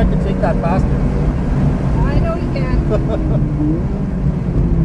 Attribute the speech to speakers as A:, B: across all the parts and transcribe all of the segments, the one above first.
A: I can take
B: that faster.
A: I
B: know you can.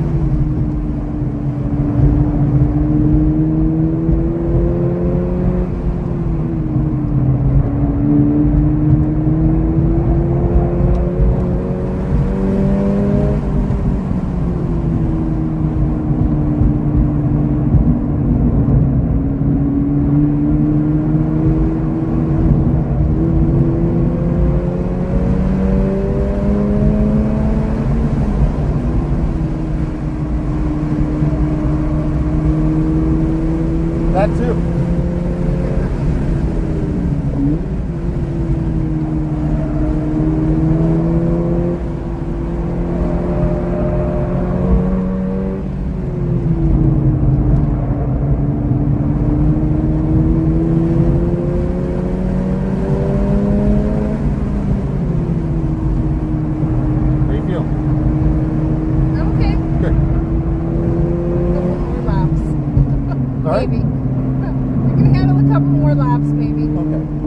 A: All right.
B: maybe. I can handle a couple more laps, maybe.
A: Okay.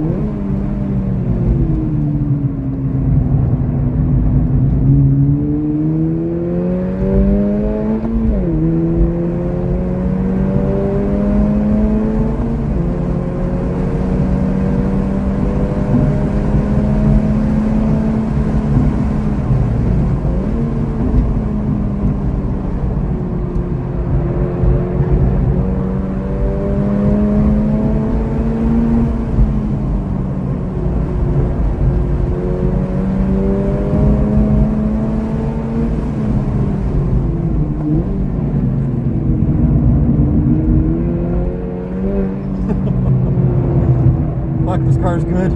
A: Fuck, this car's good.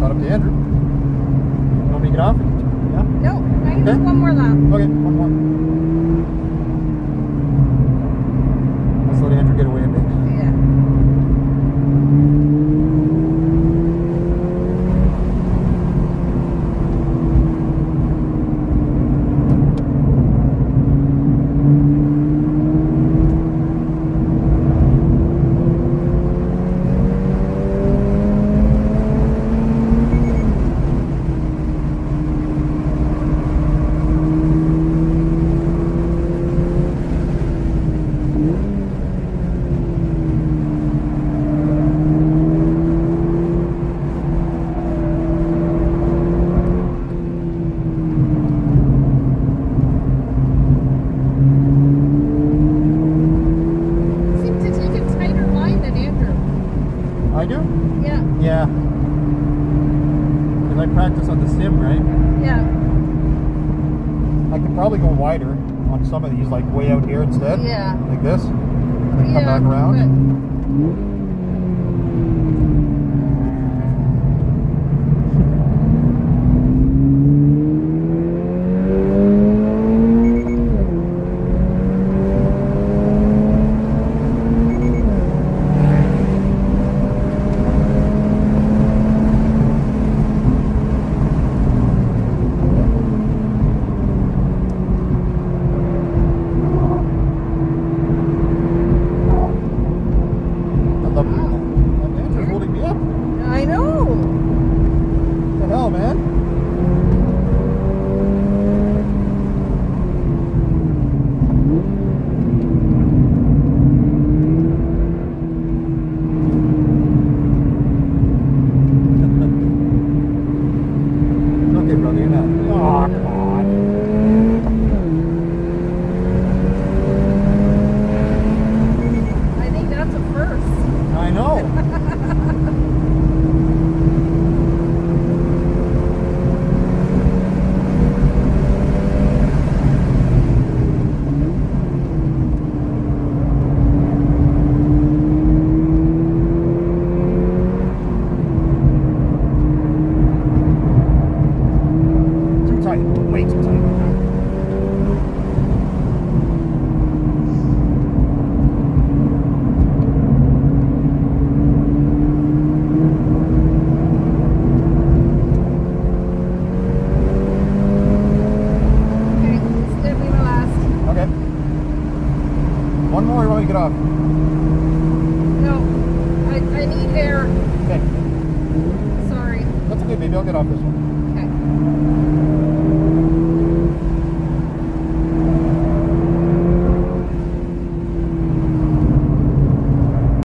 A: Got up to Andrew. You want me to get off? Yeah?
B: No, I can do
A: Okay.
B: one more lap.
A: Okay, one more.
B: Yeah.
A: Because I practice on the sim, right?
B: yeah,
A: I could probably go wider on some of these, like way out here instead.
B: Yeah.
A: Like this. And then
B: yeah.
A: come back around.
B: but-
A: I love that. That Andrew's holding me up.
B: I know.
A: What the hell, man? okay, brother, you're not. Oh, come on.
B: I think that's a first.
A: I know. Too tight. Way too tight.
B: Okay, it's gonna be my last.
A: Okay. One more, you want to get off?
B: No, I, I need air.
A: Okay.
B: Sorry.
A: That's okay, baby. I'll get off this one.
B: Okay.